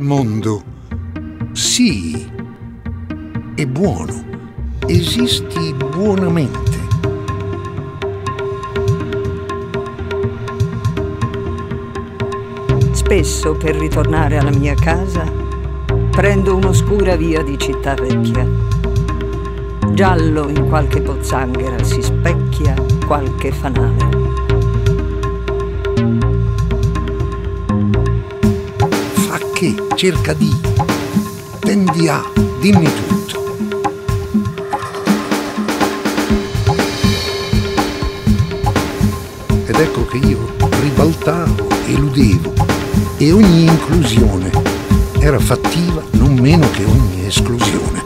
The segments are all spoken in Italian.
Mondo, sì, è buono, esisti buonamente. Spesso per ritornare alla mia casa prendo un'oscura via di città vecchia. Giallo in qualche pozzanghera si specchia qualche fanale. Che, cerca di, tendi a, dimmi tutto. Ed ecco che io ribaltavo, eludevo e ogni inclusione era fattiva non meno che ogni esclusione.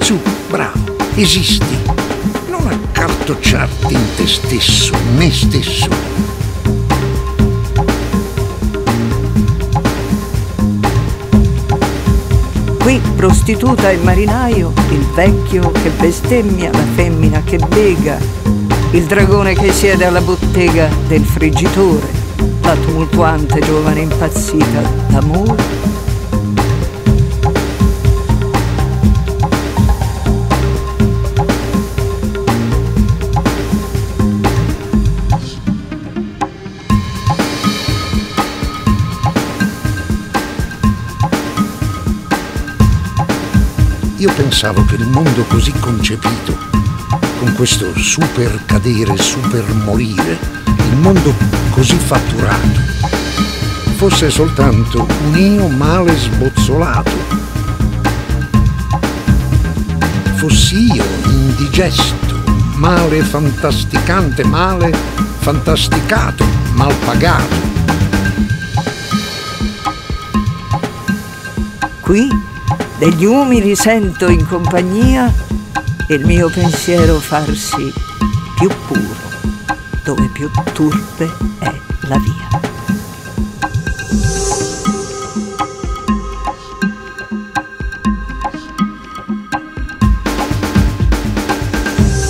Su, bravo, esisti. Non accartocciarti in te stesso, me stesso. Qui prostituta e marinaio, il vecchio che bestemmia, la femmina che bega, il dragone che siede alla bottega del friggitore, la tumultuante giovane impazzita d'amore. Io pensavo che il mondo così concepito, con questo super cadere, super morire, il mondo così fatturato, fosse soltanto un io male sbozzolato. Fossi io indigesto, male fantasticante, male fantasticato, mal pagato. Qui degli umili sento in compagnia il mio pensiero farsi più puro, dove più turpe è la via.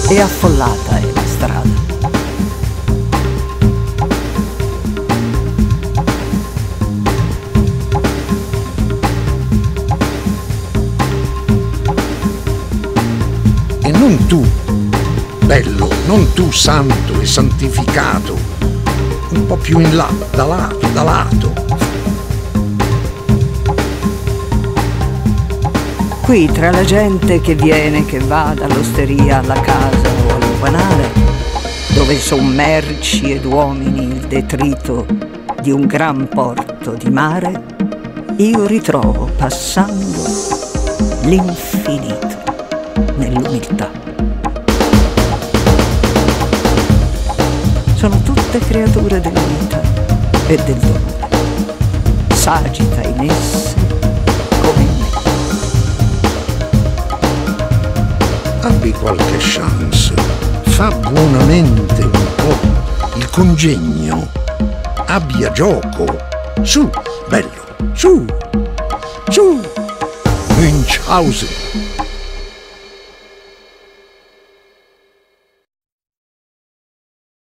E affollata è la strada. Non tu, bello, non tu santo e santificato, un po' più in là, da lato, da lato. Qui tra la gente che viene, che va dall'osteria alla casa o al banale, dove son merci ed uomini il detrito di un gran porto di mare, io ritrovo passando l'infinito nell'umiltà. Sono tutte creature della vita e del dolore. S'agita in esse come in me. Abbi qualche chance, fa buonamente un po' il congegno, abbia gioco. Su, bello, su, su, Münchhausen.